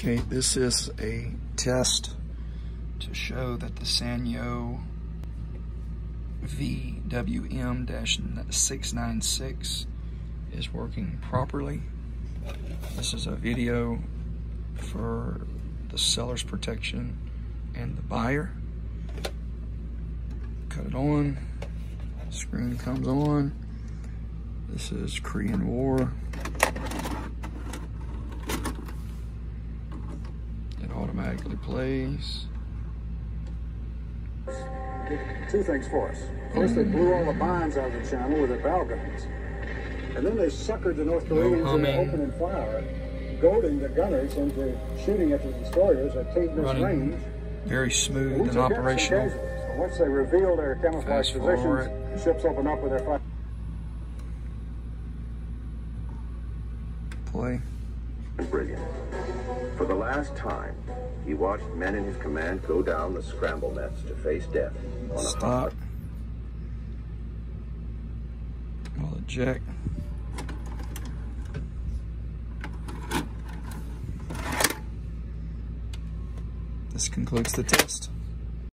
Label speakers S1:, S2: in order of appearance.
S1: Okay, this is a test to show that the Sanyo VWM-696 is working properly. This is a video for the seller's protection and the buyer. Cut it on, screen comes on. This is Korean War. Automatically plays.
S2: two things for us. First, they blew all the bonds out of the channel with their bow guns. And then they suckered the North Koreans into
S1: humming.
S2: opening fire, goading the gunners into shooting at the destroyers at dangerous
S1: Running
S2: range.
S1: very smooth and
S2: took
S1: operational.
S2: casualties. So once they revealed their camouflage
S1: Fast
S2: positions, the ships opened up with their fire.
S1: Play.
S3: Brilliant. For the last time, he watched men in his command go down the scramble nets to face death
S1: Stop. I'll eject. This concludes the test.